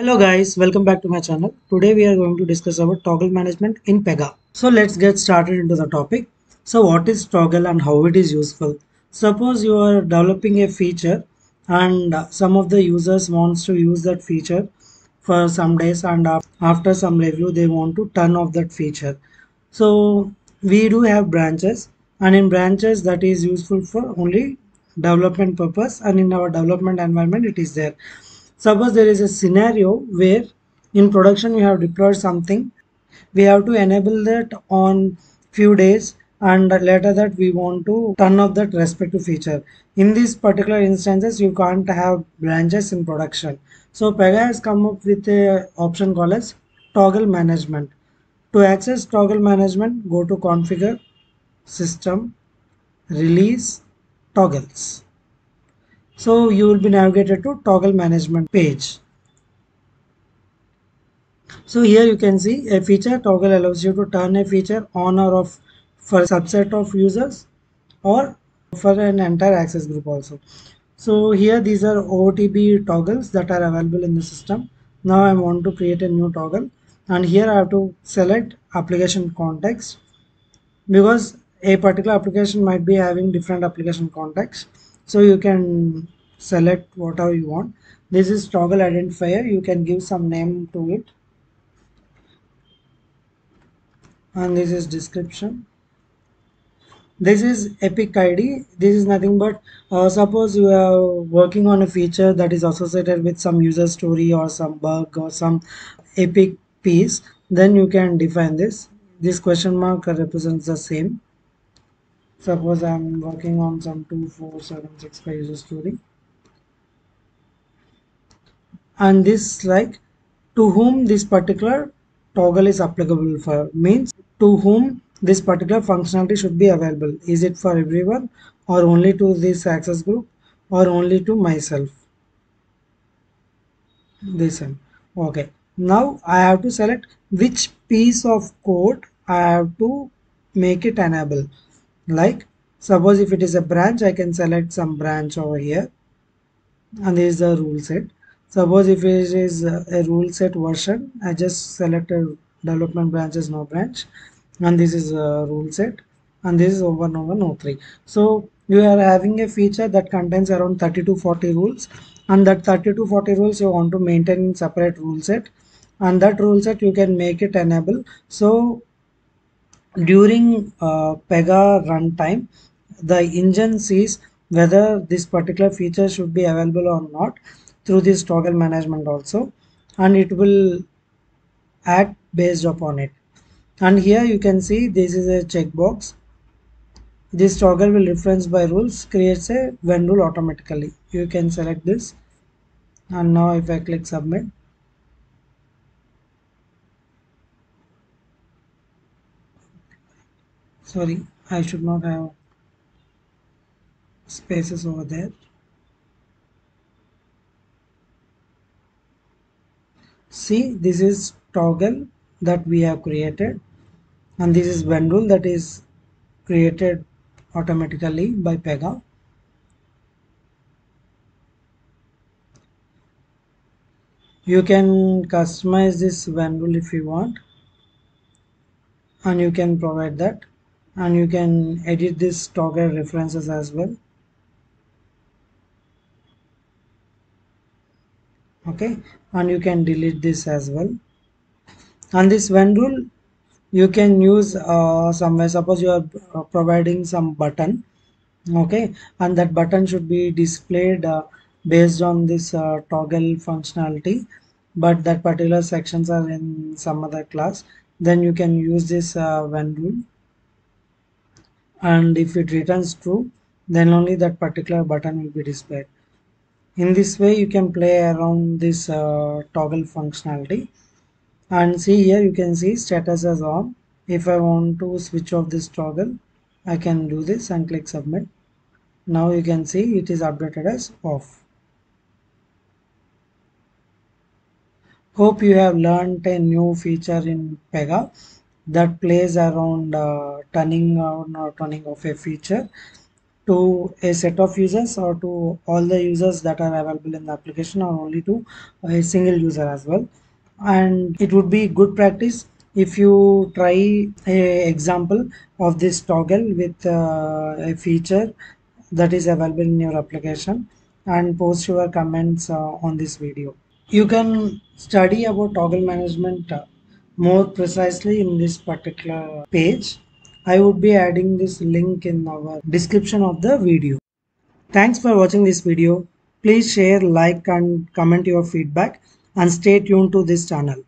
Hello guys, welcome back to my channel. Today we are going to discuss about toggle management in Pega. So let's get started into the topic. So what is toggle and how it is useful? Suppose you are developing a feature and some of the users wants to use that feature for some days and after some review they want to turn off that feature. So we do have branches and in branches that is useful for only development purpose and in our development environment it is there suppose there is a scenario where in production you have deployed something. We have to enable that on few days and later that we want to turn off that respective feature. In these particular instances you can't have branches in production. So pega has come up with a option called as toggle management. To access toggle management go to configure system release toggles so you will be navigated to toggle management page. So here you can see a feature toggle allows you to turn a feature on or off for a subset of users or for an entire access group also. So here these are OTB toggles that are available in the system. Now I want to create a new toggle and here I have to select application context because a particular application might be having different application context so you can select whatever you want. This is toggle identifier. You can give some name to it. And this is description. This is epic id this is nothing but uh, suppose you are working on a feature that is associated with some user story or some bug or some epic piece then you can define this. This question mark represents the same. Suppose i'm working on some 24765 user story and this like to whom this particular toggle is applicable for means to whom this particular functionality should be available. Is it for everyone or only to this access group or only to myself? This one. Okay. Now i have to select which piece of code i have to make it enable. Like suppose if it is a branch i can select some branch over here. And this is the rule set suppose if it is a rule set version i just select a development branches no branch and this is a rule set and this is over over no 3 so you are having a feature that contains around 30 to 40 rules and that 30 to 40 rules you want to maintain in separate rule set and that rule set you can make it enable. So during uh, pega runtime the engine sees whether this particular feature should be available or not through this toggle management also. And it will act based upon it. And here you can see this is a checkbox. This toggle will reference by rules creates a when rule automatically. You can select this. And now if I click submit. Sorry I should not have spaces over there see this is toggle that we have created and this is when rule that is created automatically by pega. You can customize this when rule if you want and you can provide that and you can edit this toggle references as well okay? And you can delete this as well. And this when rule you can use uh, somewhere suppose you are uh, providing some button okay? And that button should be displayed uh, based on this uh, toggle functionality. But that particular sections are in some other class. Then you can use this uh, when rule. And if it returns true then only that particular button will be displayed in this way you can play around this uh, toggle functionality. And see here you can see status as on. If I want to switch off this toggle I can do this and click submit. Now you can see it is updated as off. Hope you have learned a new feature in Pega that plays around uh, turning on or turning off a feature to a set of users or to all the users that are available in the application or only to a single user as well. And it would be good practice if you try a example of this toggle with uh, a feature that is available in your application and post your comments uh, on this video. You can study about toggle management uh, more precisely in this particular page I would be adding this link in our description of the video. Thanks for watching this video. Please share, like and comment your feedback and stay tuned to this channel.